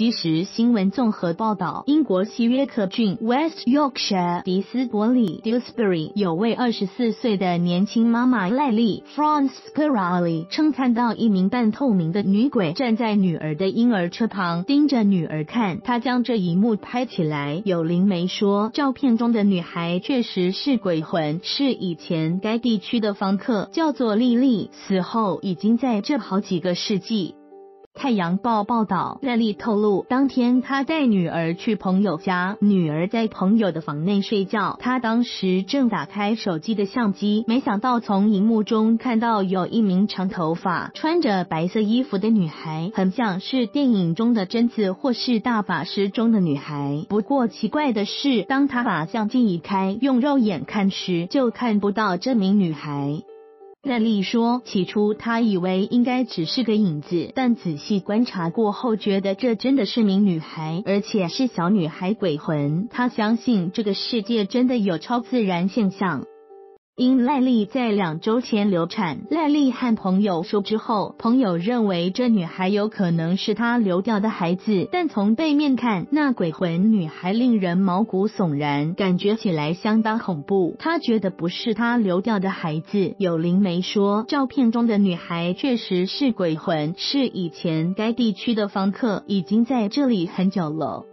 即时新闻综合报道，英国西约克郡 West Yorkshire 迪斯伯里 Dewsbury 有位二十四岁的年轻妈妈赖丽 France Scarali 称看到一名半透明的女鬼站在女儿的婴儿车旁，盯着女儿看。她将这一幕拍起来。有灵媒说，照片中的女孩确实是鬼魂，是以前该地区的房客，叫做莉莉，死后已经在这好几个世纪。太阳报报道，赖丽透露，当天他带女儿去朋友家，女儿在朋友的房内睡觉，他当时正打开手机的相机，没想到从荧幕中看到有一名长头发、穿着白色衣服的女孩，很像是电影中的贞子或是大法师中的女孩。不过奇怪的是，当他把相机移开，用肉眼看时，就看不到这名女孩。奈丽说：“起初他以为应该只是个影子，但仔细观察过后，觉得这真的是名女孩，而且是小女孩鬼魂。他相信这个世界真的有超自然现象。”因赖丽在两周前流产，赖丽和朋友说之后，朋友认为这女孩有可能是她流掉的孩子，但从背面看，那鬼魂女孩令人毛骨悚然，感觉起来相当恐怖。他觉得不是她流掉的孩子。有灵媒说，照片中的女孩确实是鬼魂，是以前该地区的房客，已经在这里很久了。